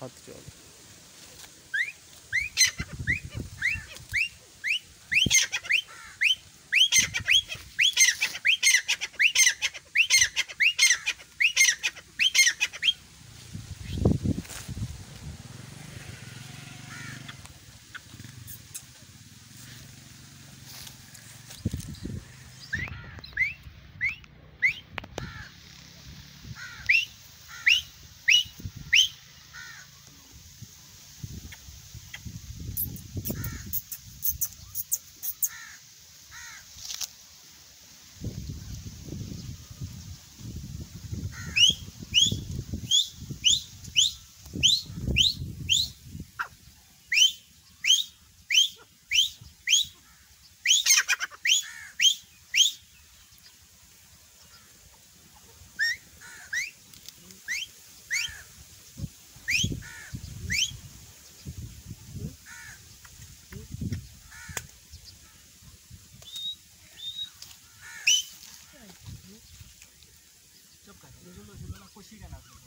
Hatice oldu. Michigan, I think.